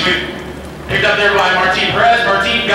Picked up there by Martin Perez. Martin